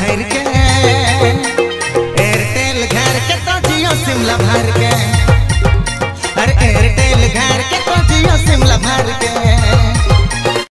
धर के एयरटेल घर के तो जियो सिमला भर के